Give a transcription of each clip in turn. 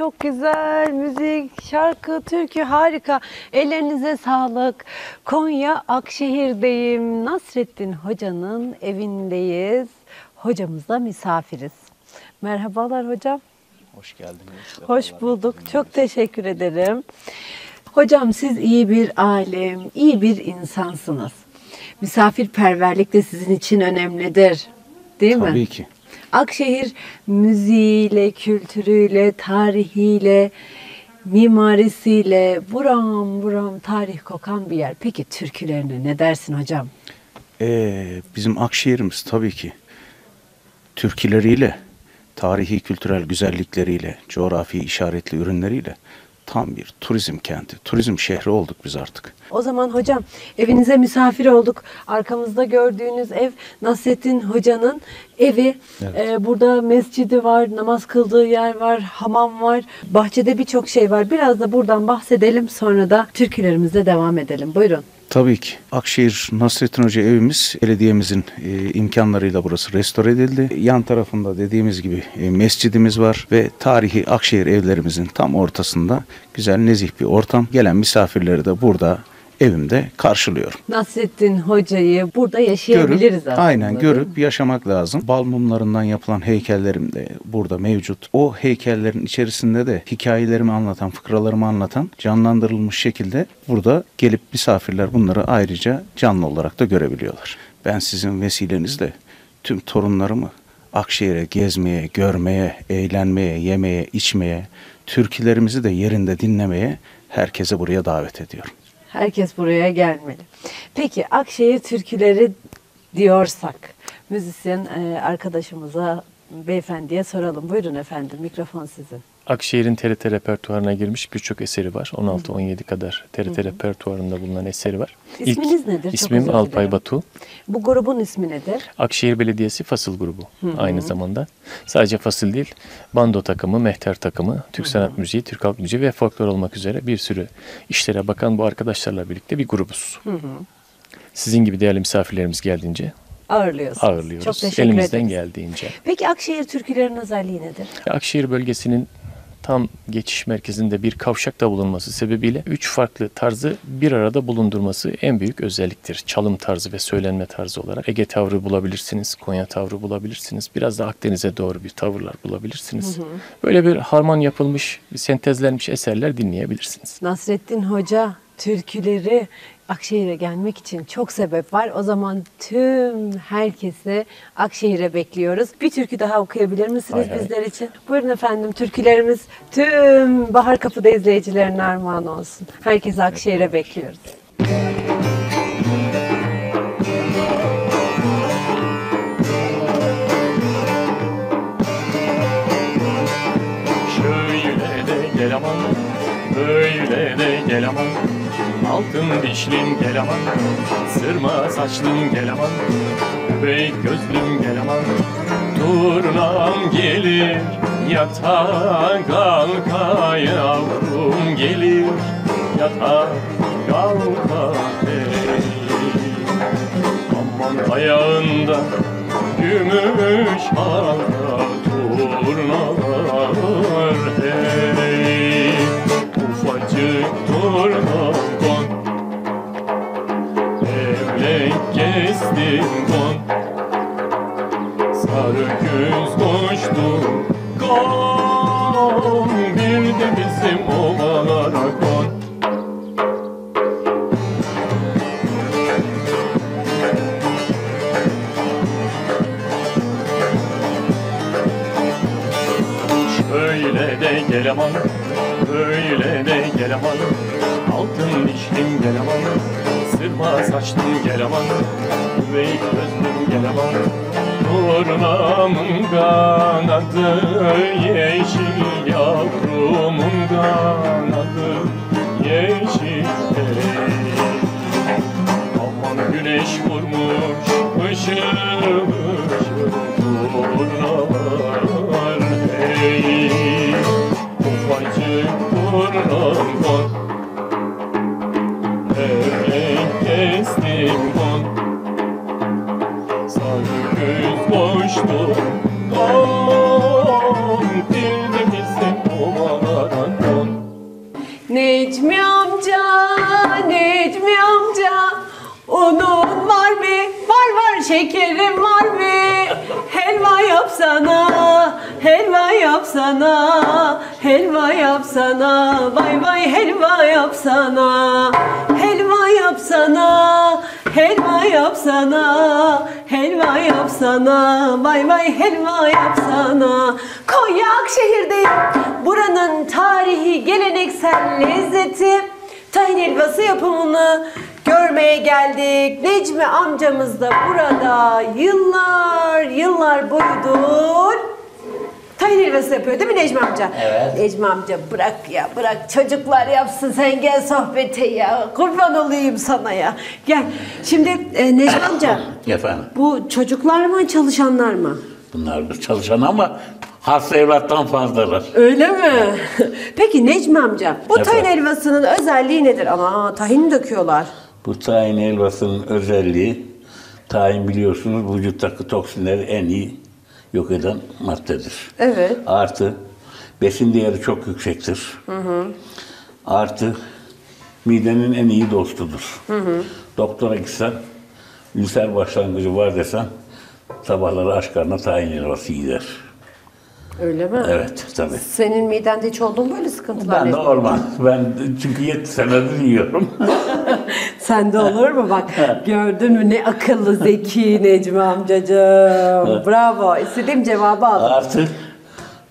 çok güzel. Müzik, şarkı, türkü harika. Ellerinize sağlık. Konya Akşehir'deyim. Nasrettin Hoca'nın evindeyiz. Hocamızla misafiriz. Merhabalar hocam. Hoş geldiniz. Hoş bulduk. Çok teşekkür ederim. Hocam siz iyi bir alim, iyi bir insansınız. Misafirperverlik de sizin için önemlidir. Değil mi? Tabii ki. Akşehir müziğiyle, kültürüyle, tarihiyle, mimarisiyle buram buram tarih kokan bir yer. Peki türkülerine ne dersin hocam? Ee, bizim Akşehir'imiz tabii ki türküleriyle, tarihi kültürel güzellikleriyle, coğrafi işaretli ürünleriyle tam bir turizm kenti, turizm şehri olduk biz artık. O zaman hocam evinize misafir olduk. Arkamızda gördüğünüz ev Nasrettin Hoca'nın evi. Evet. Ee, burada mescidi var, namaz kıldığı yer var, hamam var. Bahçede birçok şey var. Biraz da buradan bahsedelim sonra da türkülerimize devam edelim. Buyurun. Tabii ki. Akşehir Nasrettin Hoca evimiz belediyemizin e, imkanlarıyla burası restore edildi. Yan tarafında dediğimiz gibi e, mescidimiz var ve tarihi Akşehir evlerimizin tam ortasında güzel nezih bir ortam. Gelen misafirleri de burada evimde karşılıyorum. Nasrettin Hoca'yı burada yaşayabiliriz görüp, aslında. Aynen görüp yaşamak lazım. Bal mumlarından yapılan heykellerim de burada mevcut. O heykellerin içerisinde de hikayelerimi anlatan, fıkralarımı anlatan canlandırılmış şekilde burada gelip misafirler bunları ayrıca canlı olarak da görebiliyorlar. Ben sizin vesilenizle tüm torunlarımı Akşehir'e gezmeye, görmeye, eğlenmeye, yemeye, içmeye, türkülerimizi de yerinde dinlemeye herkese buraya davet ediyorum. Herkes buraya gelmeli. Peki Akşehir türküleri diyorsak müzisyen e, arkadaşımıza beyefendiye soralım. Buyurun efendim mikrofon sizin. Akşehir'in TRT repertuarına girmiş birçok eseri var. 16-17 kadar TRT repertuarında bulunan eseri var. İsminiz nedir? Çok İsmim özür Alpay dilerim. Batu. Bu grubun ismi nedir? Akşehir Belediyesi Fasıl grubu aynı zamanda. Sadece fasıl değil, bando takımı, mehter takımı, Türk sanat müziği, Türk halk müziği ve folklor olmak üzere bir sürü işlere bakan bu arkadaşlarla birlikte bir grubuz. Sizin gibi değerli misafirlerimiz geldiğince Ağırlıyorsunuz. ağırlıyoruz. Çok teşekkür Elimizden ederiz. geldiğince. Peki Akşehir türkülerinin özelliği nedir? Akşehir bölgesinin tam geçiş merkezinde bir kavşakta bulunması sebebiyle üç farklı tarzı bir arada bulundurması en büyük özelliktir. Çalım tarzı ve söylenme tarzı olarak Ege tavrı bulabilirsiniz, Konya tavrı bulabilirsiniz. Biraz da Akdeniz'e doğru bir tavırlar bulabilirsiniz. Böyle bir harman yapılmış, bir sentezlenmiş eserler dinleyebilirsiniz. Nasrettin Hoca türküleri Akşehir'e gelmek için çok sebep var. O zaman tüm herkesi Akşehir'e bekliyoruz. Bir türkü daha okuyabilir misiniz Hay hay. bizler için? Buyurun efendim türkülerimiz tüm Bahar Kapı'da izleyicilerine armağan olsun. Herkesi Akşehir'e bekliyoruz. Şöyle de gel aman, böyle de gel aman Altın dişlim gel aman, sırma saçlım gel aman Bey gözlüm gel aman, turnam gelir Yatağa kalka yavrum gelir. Yatağa kalka hey Aman ayağında gümüş halka turnalar Şöyle de gel aman, böyle de gel aman. Altın dişlim gel aman, sırma saçlım gel aman. Üvey gözlüm gel aman kanadı. Yeşil yavrumun kanadı yeşil Aman güneş vurmuş ışıl yapsana, helva yapsana, helva yapsana, vay vay helva yapsana, helva yapsana, helva yapsana, helva yapsana, vay vay helva yapsana. Konya Akşehir'deyim, buranın tarihi, geleneksel lezzeti, tahin helvası yapımını görmeye geldik. Necmi amcamız da burada yıllar yıllar boyudur tahin helvası yapıyor değil mi Necmi amca? Evet. Necmi amca bırak ya bırak çocuklar yapsın sen gel sohbete ya kurban olayım sana ya. Gel şimdi e, Necmi amca Efendim, bu çocuklar mı çalışanlar mı? bunlar da çalışan ama hasta evlattan fazlalar. Öyle mi? Peki Necmi amca bu Efendim? helvasının özelliği nedir? Ama tahin döküyorlar. Bu tahin helvasının özelliği, tahin biliyorsunuz vücuttaki toksinleri en iyi yok eden maddedir. Evet. Artı besin değeri çok yüksektir. Artı midenin en iyi dostudur. Doktora gitsen, ülser başlangıcı var desen, sabahları aç karnına tahin helvası gider. Öyle mi? Evet, tabii. Senin midende hiç oldu mu böyle sıkıntılar? Ben de olmaz. Ben çünkü 7 senedir yiyorum. Sende olur mu bak gördün mü ne akıllı zeki Necmi amcacığım. Bravo istediğim cevabı aldım. Artı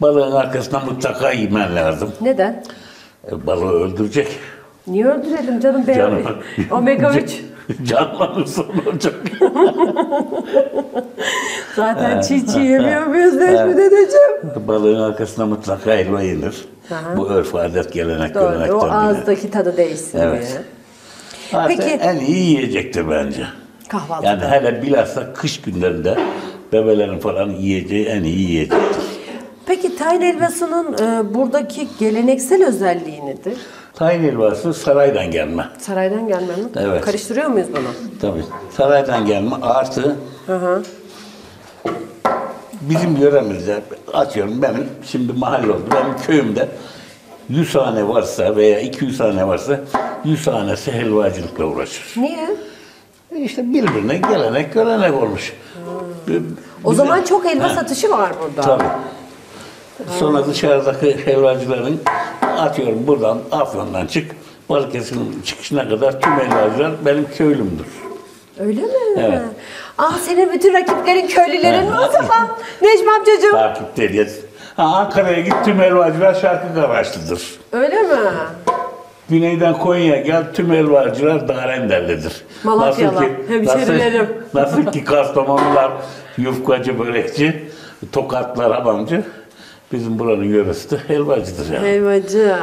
balığın arkasından mutlaka yemen lazım. Neden? E, Balığı öldürecek. Niye öldürelim canım be? Canım. Omega 3. Canlanırsa olacak. Zaten çiğ çiğ yemiyor muyuz Necmi dedeciğim? Balığın arkasına mutlaka helva yenir. Bu örf adet gelenek Doğru görenekten o ağızdaki tadı değişsin Evet. diye. Artı Peki- en iyi yiyecektir bence. Kahvaltıda. Yani hele bilhassa kış günlerinde bebelerin falan yiyeceği en iyi yiyecektir. Peki tayin helvasının e, buradaki geleneksel özelliği nedir? Tayin helvası saraydan gelme. Saraydan gelme mi? Evet. Karıştırıyor muyuz bunu? Tabii. Saraydan gelme artı Hı hı. bizim yöremizde atıyorum benim şimdi mahalle oldu. Benim köyümde 100 hane varsa veya 200 hane varsa 100 hanesi helvacılıkla uğraşır. Niye? İşte birbirine gelenek görenek olmuş. O Bize- zaman çok helva He, satışı var burada. Tabii. Sonra dışarıdaki helvacıların atıyorum buradan Afyon'dan çık Balıkesir'in çıkışına kadar tüm helvacılar benim köylümdür. Öyle mi? Evet. Ah senin bütün rakiplerin köylülerin mi o zaman? Necmi amcacığım. Takip edeceğiz. Ha, Ankara'ya git tüm helvacılar şarkı karaşlıdır. Öyle mi? Güneyden Konya'ya gel tüm helvacılar Darenderlidir. Malatyalı, Nasıl ki- hemşerilerim. Nasıl, nasıl ki Kastamonular yufkacı, börekçi, Tokatlar hamamcı. Bizim buranın yöresi de helvacıdır yani. Helvacı.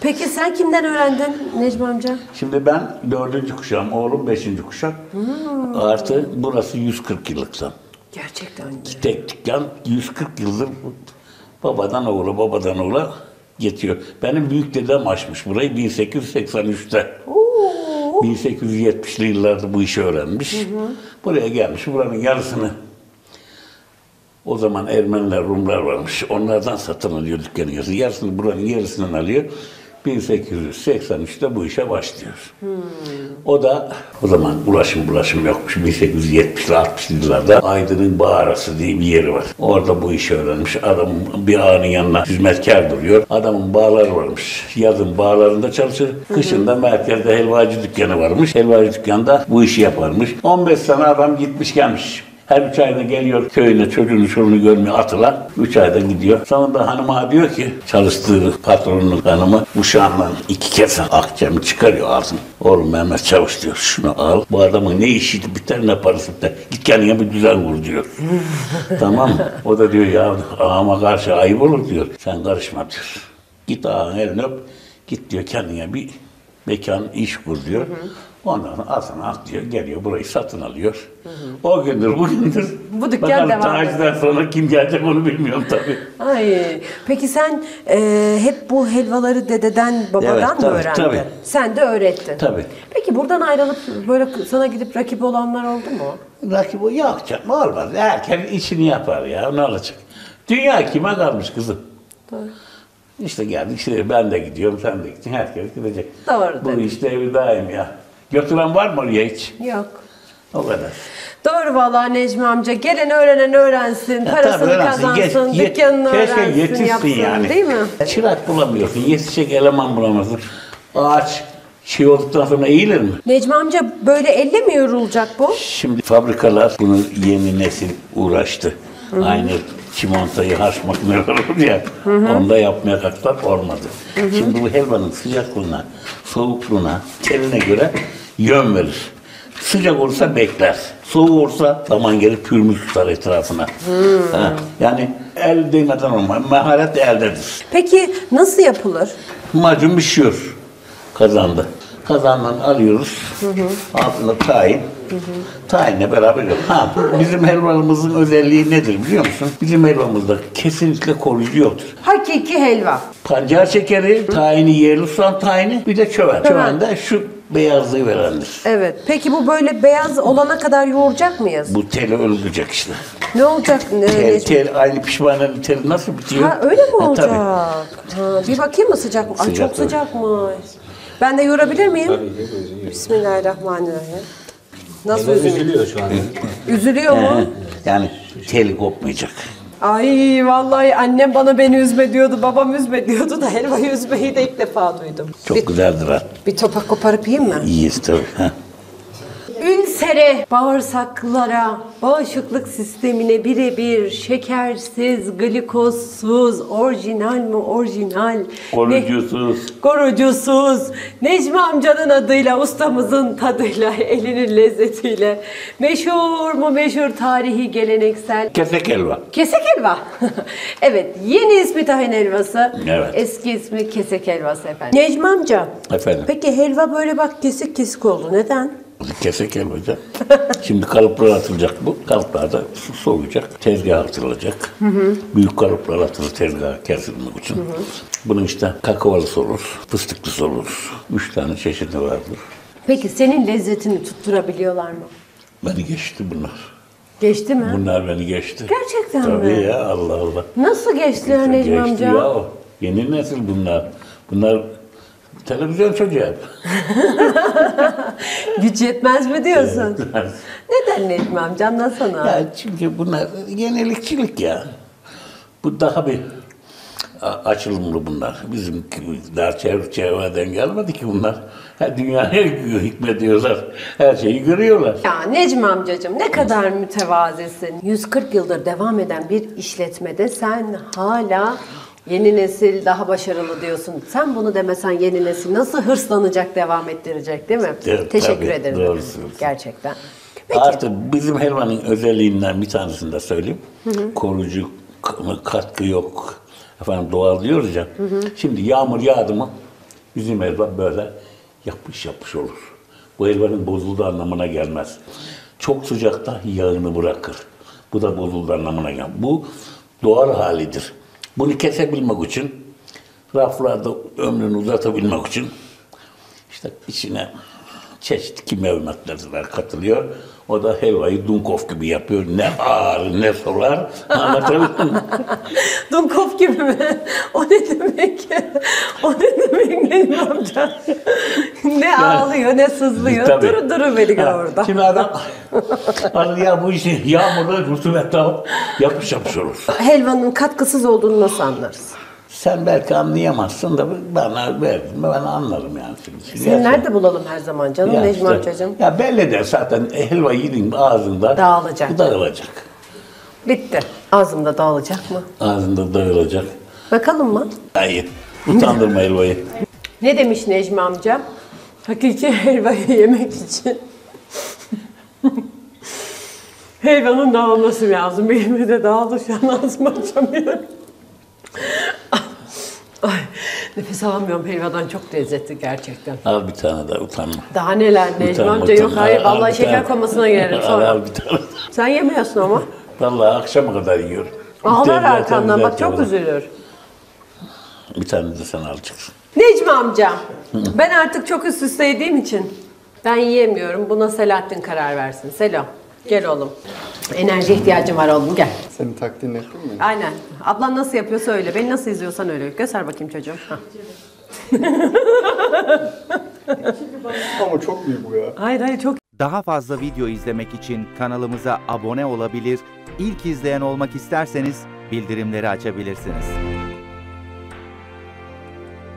Peki sen kimden öğrendin Necmi amca? Şimdi ben dördüncü kuşağım, oğlum beşinci kuşak. Hmm. Artı burası 140 yıllıktan. Gerçekten mi? Tek dükkan 140 yıldır babadan oğula, babadan oğula geçiyor. Benim büyük dedem açmış burayı 1883'te. 1870'li yıllarda bu işi öğrenmiş. Buraya gelmiş, buranın yarısını o zaman Ermeniler, Rumlar varmış. Onlardan satın alıyor dükkanın yarısını. Yarısını buranın yarısından alıyor. 1883'te bu işe başlıyor. O da o zaman ulaşım bulaşım yokmuş. 1870'li 60'lı yıllarda Aydın'ın Bağarası diye bir yeri var. Orada bu işi öğrenmiş. Adam bir ağanın yanına hizmetkar duruyor. Adamın bağları varmış. Yazın bağlarında çalışır. Kışın da merkezde helvacı dükkanı varmış. Helvacı dükkanda bu işi yaparmış. 15 sene adam gitmiş gelmiş. Her üç ayda geliyor köyüne çocuğunu çoluğunu görmeye atılan. Üç ayda gidiyor. Sonunda hanıma diyor ki çalıştığı patronun hanımı uşağından iki kez akçemi çıkarıyor ağzını. Oğlum Mehmet Çavuş diyor şunu al. Bu adamın ne işi biter ne parası biter. Git kendine bir düzen vur diyor. tamam mı? O da diyor ya ağama karşı ayıp olur diyor. Sen karışma diyor. Git ağanın elini öp. Git diyor kendine bir mekan iş kur diyor. Ondan sonra asana at diyor. Geliyor burayı satın alıyor. O gündür bugündür. Bu dükkan Bakalım devam Taci'den sonra kim gelecek onu bilmiyorum tabii. Ay, peki sen e, hep bu helvaları dededen babadan Evet, mı tabii, öğrendin? tabii. Sen de öğrettin. Tabii. Peki buradan ayrılıp böyle sana gidip rakip olanlar oldu mu? Rakip yok canım olmaz. Herkes işini yapar ya ne olacak. Dünya kime kalmış kızım? İşte geldik işte ben de gidiyorum sen de gittin herkes gidecek. Doğru Bu tabii. işte evi daim ya. Götüren var mı oraya hiç? Yok. O kadar. Doğru vallahi Necmi amca. Gelen öğrenen öğrensin, Ya parasını tabii öğrensin, kazansın, yet- yet- dükkanını keşke öğrensin, yetişsin yapsın yani. değil mi? Çırak bulamıyorsun, yetişecek eleman bulamazsın. Ağaç şey olduktan sonra eğilir mi? Necmi amca böyle elle mi yorulacak bu? Şimdi fabrikalar bunu yeni nesil uğraştı. Aynı çimentayı harç makineleri olur ya, onda yapmaya kalktılar olmadı. Şimdi bu helvanın sıcaklığına, soğukluğuna, teline göre yön verir. Sıcak olursa bekler. Soğuk olursa zaman gelir pürmüz tutar etrafına. Ha, yani el değmeden olmaz. Maharet eldedir. Peki nasıl yapılır? Macun pişiyor kazanda. Kazandan alıyoruz. Altında tahin. Tahinle beraber yiyoruz. Ha, bizim helvamızın özelliği nedir biliyor musun? Bizim helvamızda kesinlikle koruyucu yoktur. Hakiki helva. Pancar şekeri, tahini yerli soğan tahini, bir de çöven. Çöven de şu beyazlığı verendir. Evet. Peki bu böyle beyaz olana kadar yoğuracak mıyız? Bu teli öldürecek işte. Ne olacak? Ne, Tel, aynı pişmanenin teli nasıl bitiyor? Ha öyle mi Ha, olacak? tabii. Ha, bir bakayım mı sıcak mı? Ay Sıcak çok tabii. sıcakmış. Ben de yorabilir miyim? Bismillahirrahmanirrahim. Nasıl üzülüyor? Üzülüyor şu an. Üzülüyor mu? Yani teli kopmayacak. Ay vallahi annem bana beni üzme diyordu, babam üzme diyordu da helvayı üzmeyi de ilk defa duydum. Çok bir, güzeldir ha. bir topak koparıp yiyeyim mi? İyiyiz tabii. Ha. Ülsere, bağırsaklara, bağışıklık sistemine birebir şekersiz, glikozsuz, orijinal mi orijinal? Koruyucusuz. Ne- Korucusuz. Necmi amcanın adıyla, ustamızın tadıyla, elinin lezzetiyle. Meşhur mu meşhur tarihi geleneksel Kesek helva. Kesek helva. evet, yeni ismi tahin helvası. Evet. Eski ismi kesek helvası efendim. Necmi amca. Efendim? Peki helva böyle bak kesik kesik oldu. Neden? Kesek helvacı. Şimdi kalıplar atılacak bu. Kalıplarda su soğuyacak. Tezgah atılacak. Büyük kalıplar atılır tezgaha kesilmek için. Bunun işte kakaolusu olur, fıstıklısı olur. Üç tane çeşidi vardır. Peki senin lezzetini tutturabiliyorlar mı? Beni geçti bunlar. Geçti mi? Bunlar beni geçti. Gerçekten Tabii mi? ya Allah Allah. Nasıl geçti ya Necmi geçti amca? ya o. Yeni nesil bunlar. Bunlar televizyon çocuğu. Güç yetmez mi diyorsun? Neden Necmi amca anlatsana. Ya çünkü bunlar yenilikçilik ya. Bu daha bir açılımlı bunlar. Bizim daha çevre çevreden gelmedi ki bunlar. Her dünyaya hükmediyorlar. Her şeyi görüyorlar. Ya Necmi amcacığım ne kadar mütevazisin. 140 yıldır devam eden bir işletmede sen hala yeni nesil daha başarılı diyorsun. Sen bunu demesen yeni nesil nasıl hırslanacak, devam ettirecek değil mi? Evet, Teşekkür tabii, ederim. doğru söylüyorsun. Gerçekten. Peki. Artık bizim helvanın özelliğinden bir tanesini de söyleyeyim. Koruyucu k- katkı yok. Efendim doğal diyoruz ya. Şimdi yağmur yağdı mı bizim helva böyle yapış yapış olur. Bu helvanın bozulduğu anlamına gelmez. Çok sıcakta yağını bırakır. Bu da bozulduğu anlamına gelmez. Bu doğal halidir. Bunu kesebilmek için raflarda ömrünü uzatabilmek için işte içine çeşitli kimya maddeler katılıyor. O da helvayı Dunkov gibi yapıyor. Ne ağır ne solar. Anlatabildim mi? Dunkov gibi mi? O ne demek? O ne demek Necmi amca? ne ağlıyor ne sızlıyor. Tabii. Duru duru veriyor Ha, orada. Şimdi adam ya bu işi yağmurda rutubette alıp yapış yapış olur. Helvanın katkısız olduğunu nasıl anlarız? Sen belki anlayamazsın da bana verdin ben anlarım yani. Şimdi. Seni Ya nerede bulalım her zaman canım ya Necmi işte- amcacığım? Ya belli de zaten helva yedin ağzında. Dağılacak. Dağılacak. Bitti. Ağzımda dağılacak mı? Ağzında dağılacak. Bakalım mı? Hayır. Utandırma helvayı. Ne demiş Necmi amca? Hakiki helvayı yemek için helvanın dağılması lazım. Benim de dağıldı şu an ağzımı açamıyorum. Nefes alamıyorum helvadan çok lezzetli gerçekten. Al bir tane daha utanma. Daha neler Necmi amca yok utanma. hayır Al- al vallahi bir şeker tane. komasına girerim Al, sonra. al bir tane. Sen yemiyorsun ama. Vallahi akşama kadar yiyorum. Ağlar Güzel, arkandan bak çok üzülür. Bir tane de sen alacaksın. Necmi amca, ben artık çok üst üste yediğim için ben yiyemiyorum. Buna Selahattin karar versin. Selo, gel oğlum. Enerji ihtiyacım var oğlum, gel. Seni takdim ettim mi? Aynen. Ablan nasıl yapıyorsa öyle. Beni nasıl izliyorsan öyle. Göster bakayım çocuğum. Hah. Ama çok büyük bu ya. Hayır hayır çok Daha fazla video izlemek için kanalımıza abone olabilir, ilk izleyen olmak isterseniz bildirimleri açabilirsiniz.